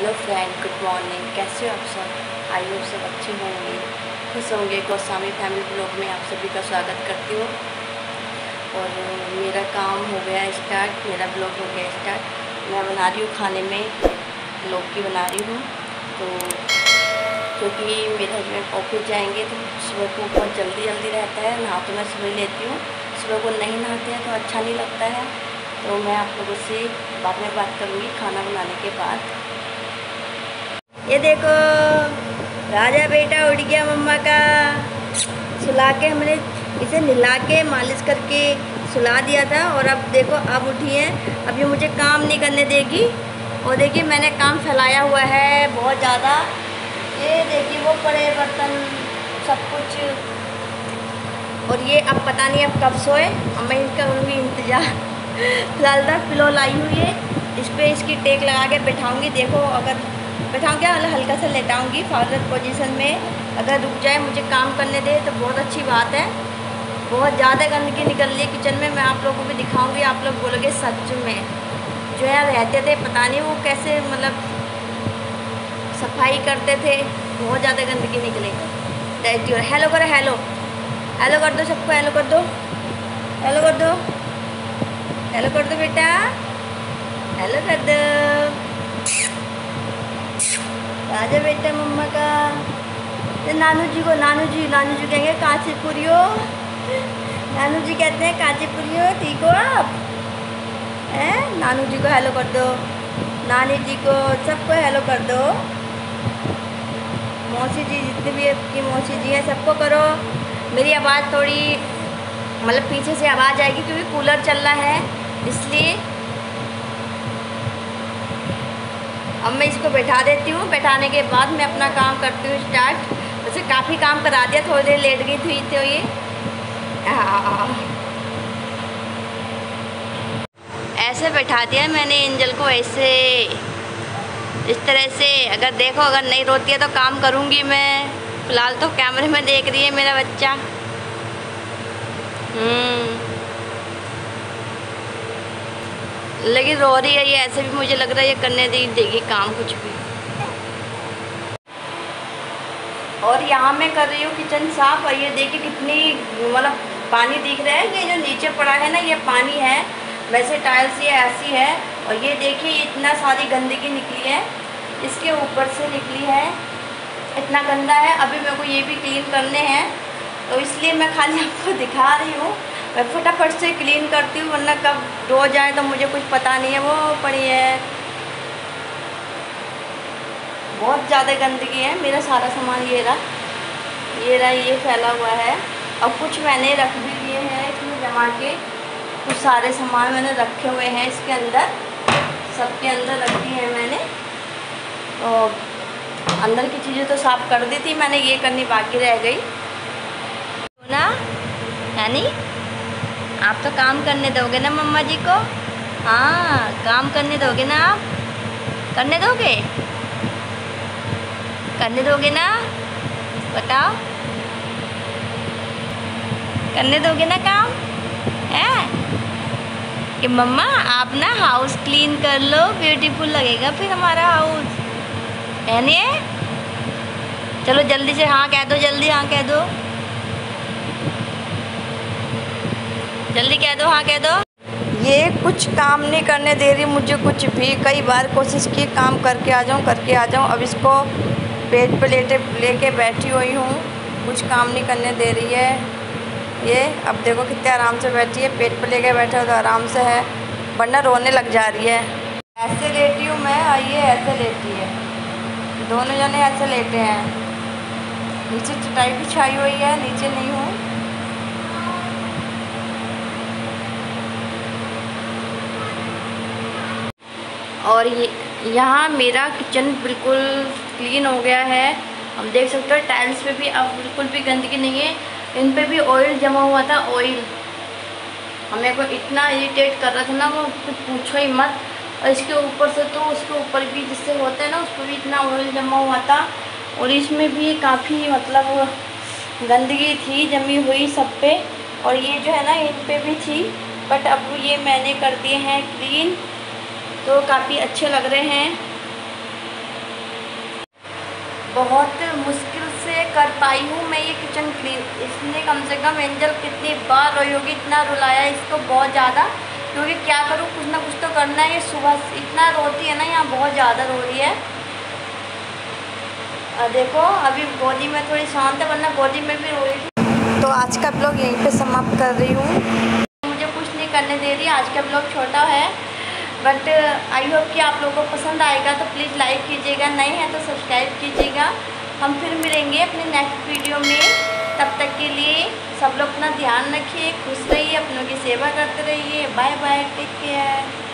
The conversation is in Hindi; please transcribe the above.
हेलो फ्रेंड गुड मॉर्निंग कैसे हो आप सब? आई होप सब अच्छे होंगे। खुश होंगे। गोस्वामी फैमिली ब्लॉग में आप सभी का स्वागत करती हूँ। और मेरा काम हो गया स्टार्ट, मेरा ब्लॉग हो गया स्टार्ट। मैं बना रही हूँ खाने में, लौकी बना रही हूँ। तो क्योंकि मेरे हस्बैंड ऑफ़िस जाएँगे तो सुबह को बहुत जल्दी जल्दी रहता है। नहा तो मैं सुबह लेती हूँ। सुबह को नहीं नहाते हैं तो अच्छा नहीं लगता है। तो मैं आप लोगों से बाद में बात करूँगी खाना बनाने के बाद। ये देखो, राजा बेटा उठ गया मम्मा का। सुला के हमने इसे नहला के मालिश करके सुला दिया था और अब देखो, अब उठी है। अब ये मुझे काम नहीं करने देगी। और देखिए, मैंने काम फैलाया हुआ है बहुत ज़्यादा। ये देखिए, वो पड़े बर्तन सब कुछ। और ये अब पता नहीं अब कब सोए। अब मैं इनका करूँगी इंतज़ार। फ़िलहाल तक पिलो लाई हुई है। इस पर इसकी टेक लगा के बैठाऊँगी। देखो, अगर बैठाऊँगी हल्का सा लेटाऊँगी फॉरवर्ड पोजीशन में। अगर रुक जाए, मुझे काम करने दे तो बहुत अच्छी बात है। बहुत ज़्यादा गंदगी निकल रही है किचन में, मैं आप लोगों को भी दिखाऊँगी। आप लोग बोलोगे, सच में। जो है, रहते थे, पता नहीं वो कैसे मतलब सफ़ाई करते थे। बहुत ज़्यादा गंदगी निकले। हेलो करो हेलो हेलो कर दो सबको हेलो कर दो। हेलो कर दो। हेलो कर दो बेटा। हेलो कर दो। राजा बेटा मम्मा का। तो नानू जी को नानू जी नानू जी कहेंगे कांची पुरियो नानू जी कहते हैं कांची पुरियो ठीक हो आप? हैं? नानू जी को हेलो कर दो। नानी जी को सबको हेलो कर दो। मौसी जी जितने भी आपकी मौसी जी हैं, सबको करो। मेरी आवाज़ थोड़ी मतलब पीछे से आवाज़ आएगी क्योंकि कूलर चल रहा है, इसलिए अब मैं इसको बैठा देती हूँ। बैठाने के बाद मैं अपना काम करती हूँ स्टार्ट वैसे काफ़ी काम करा दिया, थोड़ी देर लेट गई थी तो ये। ऐसे बैठा दिया मैंने एंजल को, ऐसे इस तरह से। अगर देखो, अगर नहीं रोती है तो काम करूँगी मैं। फ़िलहाल तो कैमरे में देख रही है मेरा बच्चा। हम्म। लेकिन रो रही है, ये ऐसे भी मुझे लग रहा है ये करने दी, देगी काम कुछ भी। और यहाँ मैं कर रही हूँ किचन साफ़, और ये देखिए कितनी मतलब पानी दिख रहा है ये जो नीचे पड़ा है ना, ये पानी है। वैसे टाइल्स ये ऐसी है, और ये देखिए इतना सारी गंदगी निकली है। इसके ऊपर से निकली है। इतना गंदा है, अभी मेरे को ये भी क्लीन करने हैं। तो इसलिए मैं खाली आपको दिखा रही हूँ। मैं फटाफट से क्लीन करती हूँ, वरना कब रो जाए तो मुझे कुछ पता नहीं है, वो पड़ी है। बहुत ज़्यादा गंदगी है, मेरा सारा सामान ये रहा। ये रहा, ये फैला हुआ है। और कुछ मैंने रख भी लिए हैं इसमें जमा के। कुछ सारे सामान मैंने रखे हुए हैं इसके अंदर। सबके अंदर रख दी है मैंने। और अंदर की चीज़ें तो साफ़ कर दी थी, मैंने ये करनी बाकी रह गई। ना, यानी आप तो काम करने दोगे ना, मम्मा जी को? हाँ काम करने दोगे ना आप? करने दोगे? करने दोगे ना? बताओ। करने दोगे ना काम? है? कि मम्मा, आप ना हाउस क्लीन कर लो ब्यूटीफुल लगेगा फिर हमारा हाउस है नहीं? चलो जल्दी से हाँ कह दो, जल्दी हाँ कह दो। जल्दी कह दो हाँ कह दो। ये कुछ काम नहीं करने दे रही, मुझे कुछ भी, कई बार कोशिश की, काम करके आ जाऊँ, करके आ जाऊँ, अब इसको पेट पे लेटे, लेके बैठी हुई हूँ। कुछ काम नहीं करने दे रही है। ये, अब देखो कितने आराम से बैठी है, पेट पे लेके बैठे हो तो आराम से है, वरना रोने लग जा रही है। ऐसे लेटी हूँ मैं और ये ऐसे लेटी है। दोनों जने ऐसे लेटे हैं। नीचे चटाई भी छाई हुई है, नीचे नहीं हूँ। और ये, यहाँ मेरा किचन बिल्कुल क्लीन हो गया है। हम देख सकते हो टाइल्स पे भी अब बिल्कुल भी गंदगी नहीं है। इन पे भी ऑयल जमा हुआ था ऑयल हमें को इतना इरिटेट कर रहा था ना, वो कुछ पूछो ही मत। और इसके ऊपर से तो उसके ऊपर भी जिससे होता है ना उस पर भी इतना ऑयल जमा हुआ था। और इसमें भी काफ़ी मतलब गंदगी थी, जमी हुई सब पे। और ये जो है ना, इन पे भी थी। बट अब ये मैंने कर दिए हैं क्लीन तो काफ़ी अच्छे लग रहे हैं। बहुत मुश्किल से कर पाई हूँ मैं ये किचन क्लीन इसने कम से कम एंजल कितनी बार रोई होगी, इतना रुलाया इसको बहुत ज़्यादा। क्योंकि क्या करूँ, कुछ ना कुछ तो करना है। ये सुबह इतना रोती है ना, यहाँ बहुत ज़्यादा रो रही है। देखो, अभी गोदी में थोड़ी शांत है, वरना गोदी में भी रो रही थी तो आज का ब्लॉग यहीं पे समाप्त कर रही हूँ। मुझे कुछ नहीं करने दे रही, आज का ब्लॉग छोटा है। बट आई होप कि आप लोगों को पसंद आएगा तो प्लीज़ लाइक कीजिएगा नहीं है तो सब्सक्राइब कीजिएगा। हम फिर मिलेंगे अपने नेक्स्ट वीडियो में। तब तक के लिए सब लोग अपना ध्यान रखिए, खुश रहिए, अपनों की सेवा करते रहिए। Bye bye take care